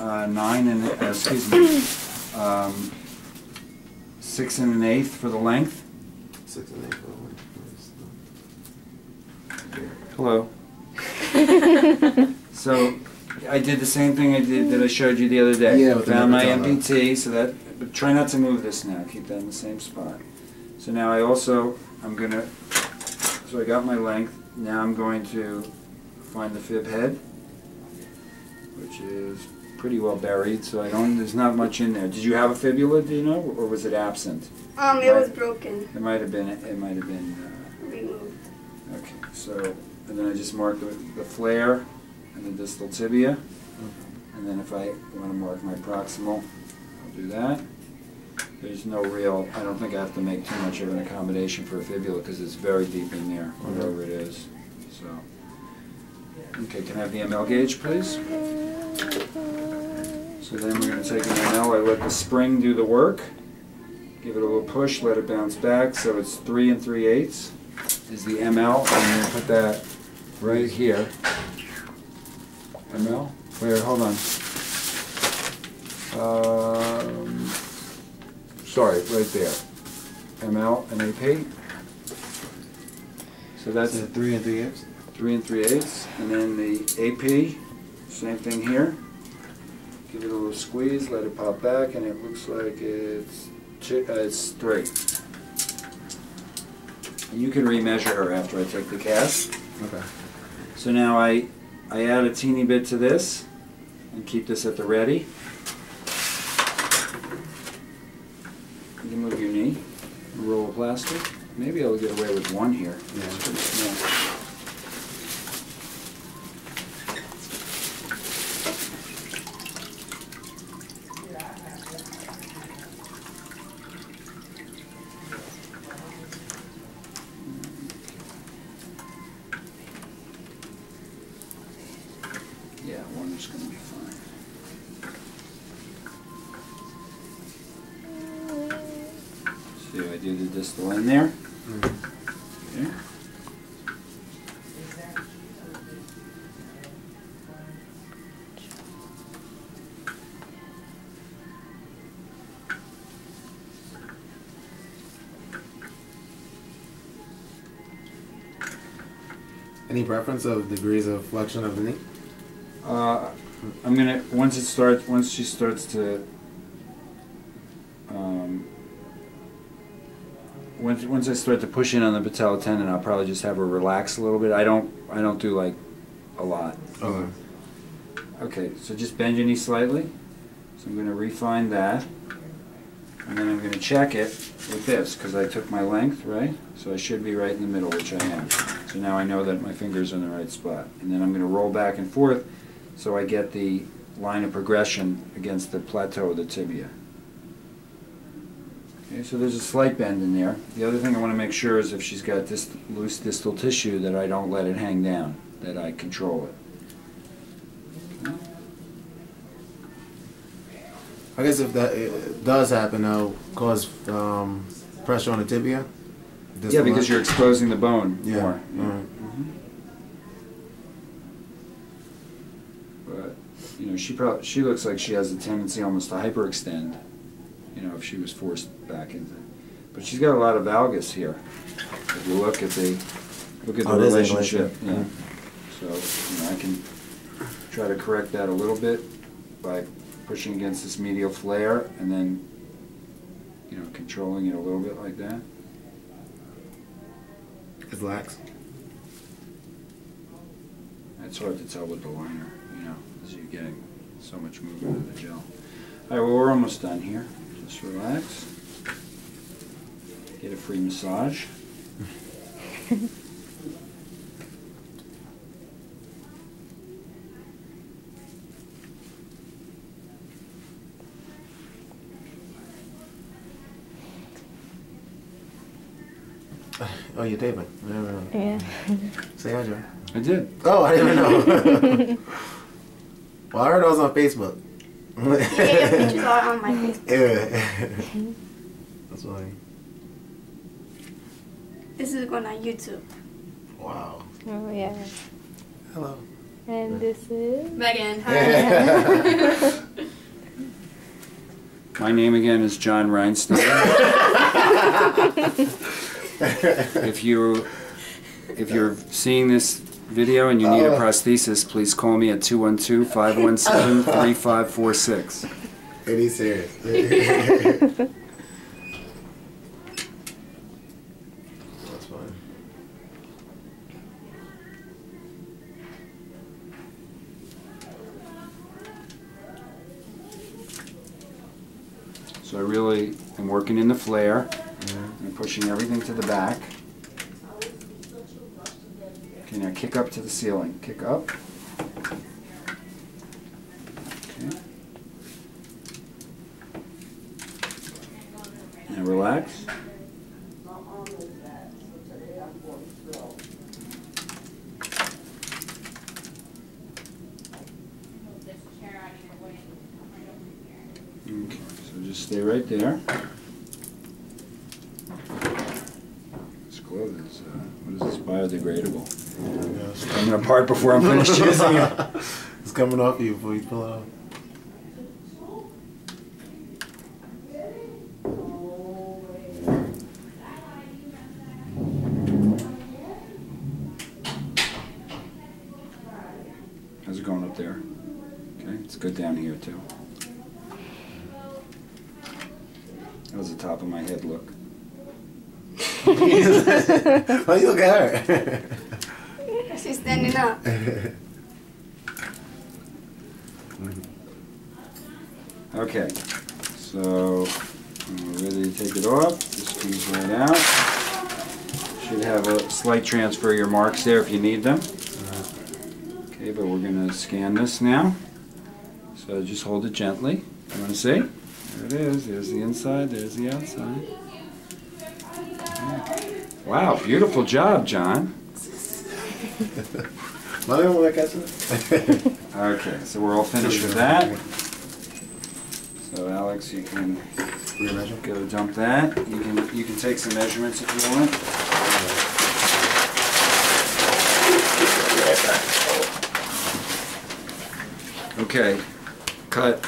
uh, nine and, uh, excuse me, um, six and an eighth for the length. Six and eight. Hello. So, I did the same thing I did that I showed you the other day. Yeah, Found my MPT, so that, but try not to move this now, keep that in the same spot. So now I also, I'm gonna, so I got my length, now I'm going to find the fib head, which is pretty well buried, so I don't, there's not much in there. Did you have a fibula, do you know, or was it absent? Um, it was broken. It might have been, it might have been, uh, Removed. Okay, so, and then I just mark the, the flare and the distal tibia. And then if I want to mark my proximal, I'll do that. There's no real, I don't think I have to make too much of an accommodation for a fibula because it's very deep in there, whatever it is, so. Okay, can I have the ML gauge, please? So then we're gonna take an ML, I let the spring do the work. Give it a little push, let it bounce back, so it's three and three eighths is the ML. I'm gonna put that right here. ML? Wait, hold on. Um, sorry, right there. ML and AP. So that's That's three and three eighths. three and three eighths. And then the AP, same thing here. Give it a little squeeze, let it pop back, and it looks like it's chi- uh, it's three. And you can remeasure her after I take the cast. Okay. So now I, I add a teeny bit to this and keep this at the ready. You can move your knee, roll of plastic. Maybe I'll get away with one here. Yeah. It's pretty small. Yeah, one is gonna be fine. See, I do the distal in there. Okay. Any preference of degrees of flexion of the knee? Uh, I'm gonna, once it starts, once she starts to, once, once I start to push in on the patella tendon, I'll probably just have her relax a little bit. I don't, I don't do like a lot. Okay. Okay, so just bend your knee slightly. So I'm gonna refine that. And then I'm gonna check it with this, because I took my length, right? So I should be right in the middle, which I am. So now I know that my finger's in the right spot. And then I'm gonna roll back and forth, so I get the line of progression against the plateau of the tibia. Okay, so there's a slight bend in there. The other thing I wanna make sure is if she's got this loose distal tissue, that I don't let it hang down, that I control it. I guess if that it does happen, that'll cause um, pressure on the tibia. Yeah, because line? you're exposing the bone Yeah. more. alright. But, you know, she probably, she looks like she has a tendency almost to hyperextend, you know, if she was forced back into, but she's got a lot of valgus here. If you look at the, look at the Oh, it is relationship, angulation. yeah. So, you know, I can try to correct that a little bit by pushing against this medial flare and then, you know, controlling it a little bit like that. It's lax. It's hard to tell with the liner, you know, as you're getting so much movement of the gel. All right, well, we're almost done here. Just relax. Get a free massage. Oh, you're taping. I didn't. Yeah. Say hi, Joe. I did. Oh, I didn't even know. well, I heard I was on Facebook. Yeah, your pictures are on my Facebook. yeah. That's funny. This is going on YouTube. Wow. Oh yeah. Hello. And this is Megan, hi. My name again is John Rheinstein. if you if you're seeing this video and you need a uh, prosthesis, please call me at 212-517-3546. And he's serious. So I really am working in the flare and pushing everything to the back. Okay, now kick up to the ceiling. Kick up. Okay. And relax. Okay, so just stay right there. Is, uh, what is this, biodegradable? Yes. Coming apart before I'm finished using it. It's coming off you before you pull it off. How's it going up there? Okay, it's good down here too. How's the top of my head look? Why you look at her? She's standing up. Okay, so I'm ready to take it off. This comes right out. Should have a slight transfer of your marks there if you need them. Okay, but we're gonna scan this now. So just hold it gently. You wanna see? There it is. There's the inside, there's the outside. Wow, beautiful job, John. Am I the only one that catches it? Okay, so we're all finished with that. So Alex, you can go dump that. You can, you can take some measurements if you want. Okay, cut.